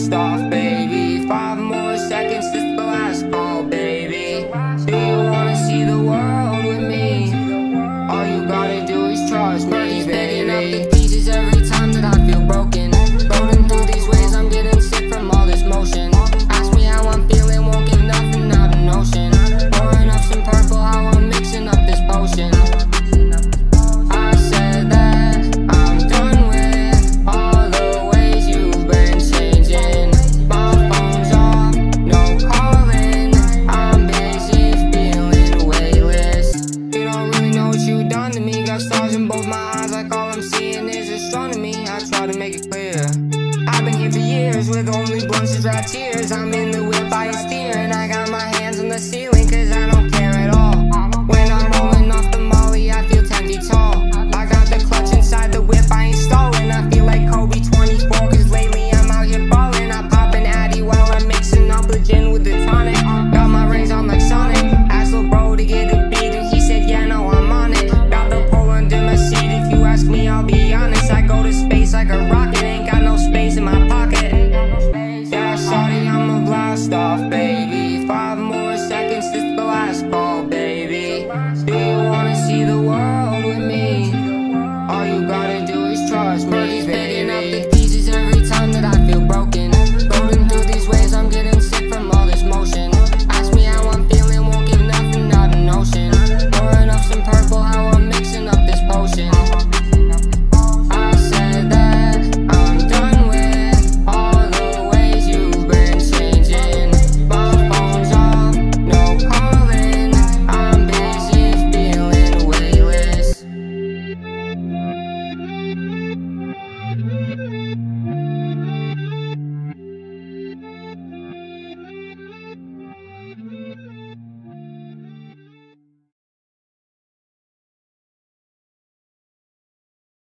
Stop, off, baby. sounds like all I'm seeing is astronomy. I try to make it clear. I've been here for years with only bunches of dry tears. I'm in the whip I steer, and I got my hands on the seat. like a rocket, ain't got no space in my pocket. Yeah, sorry, I'm a blast off, babe.